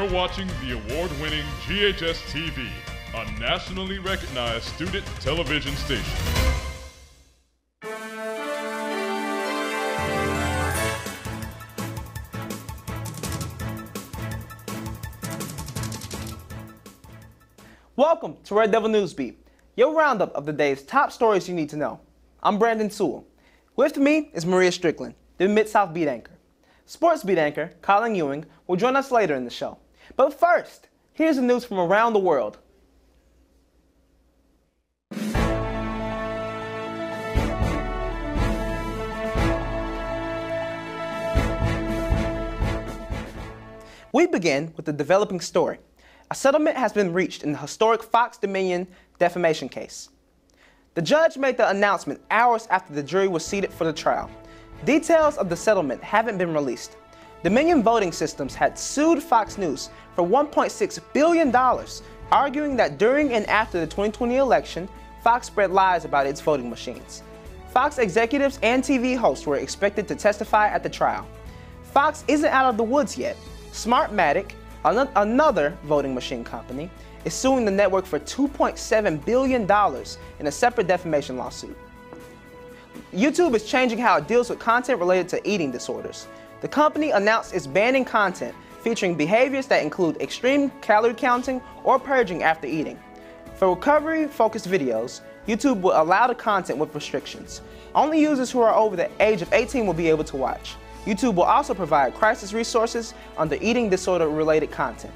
You're watching the award winning GHS TV, a nationally recognized student television station. Welcome to Red Devil Newsbeat, your roundup of the day's top stories you need to know. I'm Brandon Sewell. With me is Maria Strickland, the Mid-South Beat anchor. Sports Beat anchor Colin Ewing will join us later in the show. But first, here's the news from around the world. We begin with the developing story. A settlement has been reached in the historic Fox Dominion defamation case. The judge made the announcement hours after the jury was seated for the trial. Details of the settlement haven't been released. Dominion Voting Systems had sued Fox News for $1.6 billion, arguing that during and after the 2020 election, Fox spread lies about its voting machines. Fox executives and TV hosts were expected to testify at the trial. Fox isn't out of the woods yet. Smartmatic, another voting machine company, is suing the network for $2.7 billion in a separate defamation lawsuit. YouTube is changing how it deals with content related to eating disorders. The company announced it's banning content featuring behaviors that include extreme calorie counting or purging after eating. For recovery-focused videos, YouTube will allow the content with restrictions. Only users who are over the age of 18 will be able to watch. YouTube will also provide crisis resources under eating disorder-related content.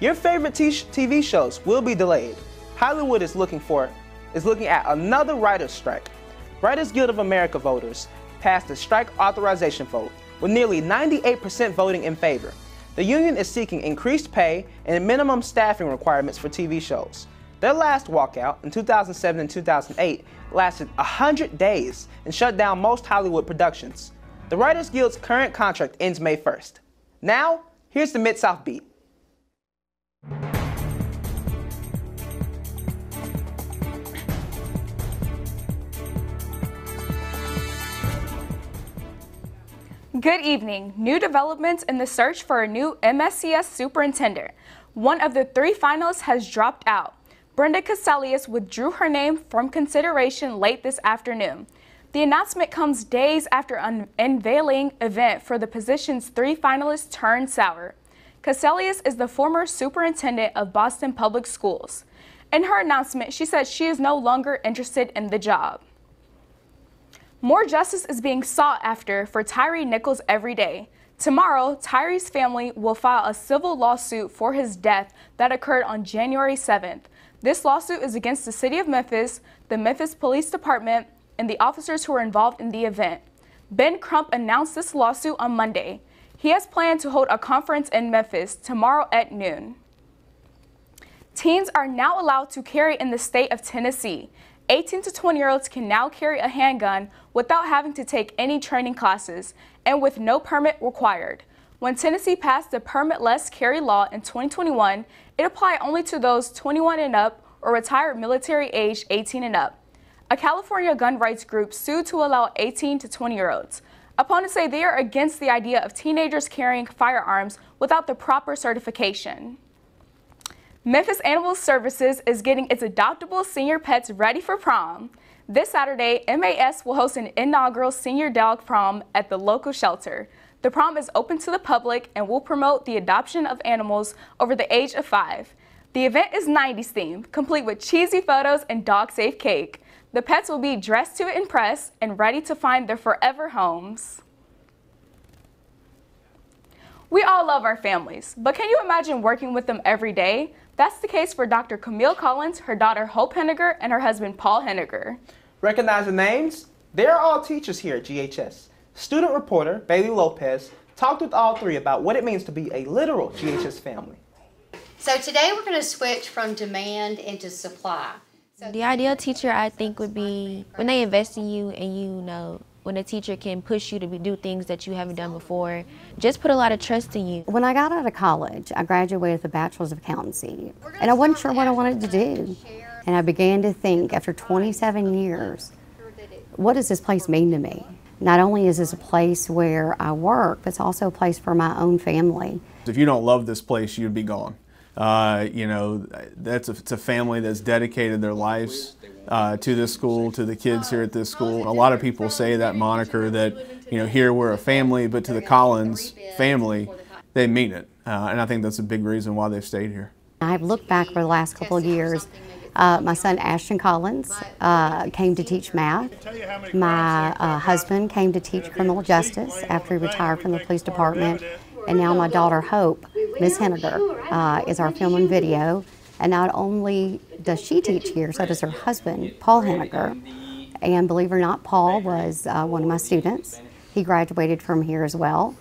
Your favorite TV shows will be delayed. Hollywood is looking for is looking at another writer's strike. Writers Guild of America voters passed a strike authorization vote with nearly 98% voting in favor. The union is seeking increased pay and minimum staffing requirements for TV shows. Their last walkout in 2007 and 2008 lasted 100 days and shut down most Hollywood productions. The Writers Guild's current contract ends May 1st. Now, here's the Mid South Beat. Good evening. New developments in the search for a new MSCS superintendent. One of the three finalists has dropped out. Brenda Cassellius withdrew her name from consideration late this afternoon. The announcement comes days after an unveiling event for the position's three finalists turned sour. Cassellius is the former superintendent of Boston Public Schools. In her announcement, she said she is no longer interested in the job. More justice is being sought after for Tyre Nichols every day. Tomorrow, Tyre's family will file a civil lawsuit for his death that occurred on January 7th. This lawsuit is against the city of Memphis, the Memphis Police Department, and the officers who were involved in the event. Ben Crump announced this lawsuit on Monday. He has planned to hold a conference in Memphis tomorrow at noon. Teens are now allowed to carry in the state of Tennessee. 18 to 20 year olds can now carry a handgun without having to take any training classes and with no permit required. When Tennessee passed the permitless carry law in 2021, it applied only to those 21 and up or retired military age 18 and up. A California gun rights group sued to allow 18 to 20 year olds. Opponents say they are against the idea of teenagers carrying firearms without the proper certification. Memphis Animal Services is getting its adoptable senior pets ready for prom. This Saturday, MAS will host an inaugural senior dog prom at the local shelter. The prom is open to the public and will promote the adoption of animals over the age of five. The event is 90s themed, complete with cheesy photos and dog-safe cake. The pets will be dressed to impress and ready to find their forever homes. We all love our families, but can you imagine working with them every day? That's the case for Dr. Camille Collins, her daughter Hope Henniger, and her husband Paul Henniger. Recognize the names? They're all teachers here at GHS. Student reporter Bailey Lopez talked with all three about what it means to be a literal GHS family. So today we're going to switch from demand into supply. So the ideal teacher I think would be when they invest in you and you know when a teacher can push you to do things that you haven't done before. Just put a lot of trust in you. When I got out of college, I graduated with a bachelor's of accountancy, and I wasn't sure what I wanted to do. And I began to think, after 27 years, what does this place mean to me? Not only is this a place where I work, but it's also a place for my own family. If you don't love this place, you'd be gone. Uh, you know, that's a, it's a family that's dedicated their lives uh, to this school, to the kids here at this school. A lot of people say that moniker that, you know, here we're a family, but to the Collins family, they mean it. Uh, and I think that's a big reason why they've stayed here. I've looked back for the last couple of years. Uh, my son Ashton Collins uh, came to teach math. My uh, husband came to teach criminal justice after he retired from the police department. And now my daughter Hope, Miss Henniger, uh, is our film and video. And not only does she teach here, so does her husband, Paul Henniger. And believe it or not, Paul was uh, one of my students. He graduated from here as well.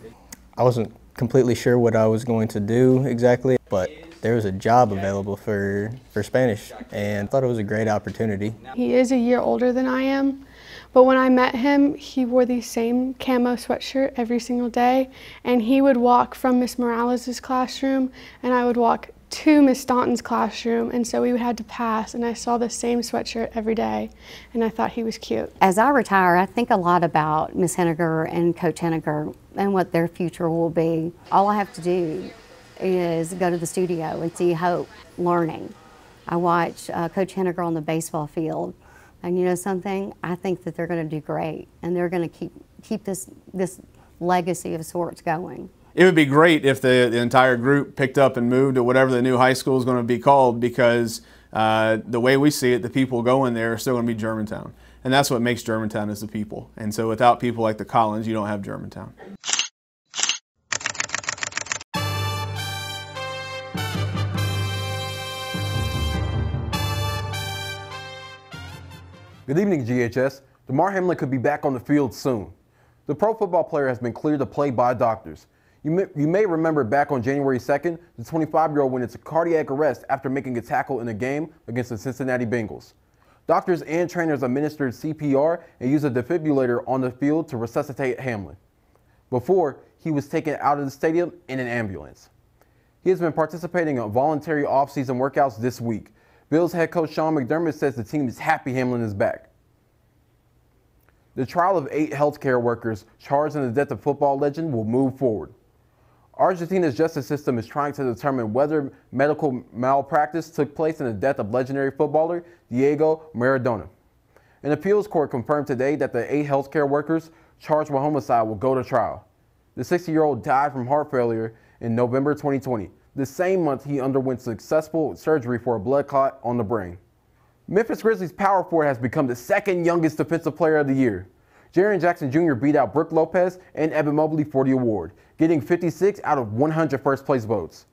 I wasn't completely sure what I was going to do exactly, but there was a job available for, for Spanish and I thought it was a great opportunity. He is a year older than I am, but when I met him, he wore the same camo sweatshirt every single day, and he would walk from Miss Morales' classroom, and I would walk to Miss Staunton's classroom, and so we had to pass, and I saw the same sweatshirt every day, and I thought he was cute. As I retire, I think a lot about Miss Henniger and Coach Henniger and what their future will be. All I have to do is go to the studio and see Hope learning. I watch uh, Coach Henniger on the baseball field, and you know something? I think that they're going to do great, and they're going to keep keep this this legacy of sorts going. It would be great if the, the entire group picked up and moved to whatever the new high school is going to be called because uh, the way we see it, the people going there are still going to be Germantown. And that's what makes Germantown is the people. And so without people like the Collins, you don't have Germantown. Good evening, GHS. Damar Hamlin could be back on the field soon. The pro football player has been cleared to play by doctors. You may, you may remember back on January 2nd, the 25-year-old went into cardiac arrest after making a tackle in a game against the Cincinnati Bengals. Doctors and trainers administered CPR and used a defibrillator on the field to resuscitate Hamlin. Before, he was taken out of the stadium in an ambulance. He has been participating in voluntary off-season workouts this week. Bills head coach Sean McDermott says the team is happy Hamlin is back. The trial of eight healthcare workers charged in the death of football legend will move forward. Argentina's justice system is trying to determine whether medical malpractice took place in the death of legendary footballer Diego Maradona. An appeals court confirmed today that the eight healthcare workers charged with homicide will go to trial. The 60 year old died from heart failure in November 2020. The same month, he underwent successful surgery for a blood clot on the brain. Memphis Grizzlies power forward has become the second youngest defensive player of the year. Jaren Jackson Jr. beat out Brook Lopez and Evan Mobley for the award, getting 56 out of 100 first place votes.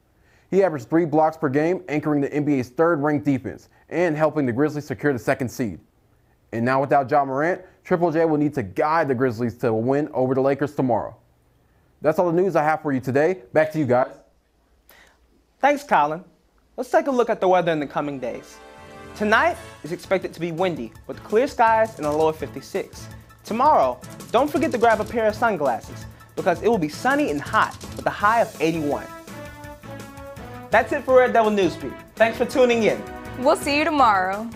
He averaged three blocks per game, anchoring the NBA's third ranked defense and helping the Grizzlies secure the second seed. And now without Ja Morant, Triple J will need to guide the Grizzlies to a win over the Lakers tomorrow. That's all the news I have for you today. Back to you guys. Thanks, Colin. Let's take a look at the weather in the coming days. Tonight is expected to be windy with clear skies and a low of 56. Tomorrow, don't forget to grab a pair of sunglasses because it will be sunny and hot with a high of 81. That's it for Red Devil Newsbeat. Thanks for tuning in. We'll see you tomorrow.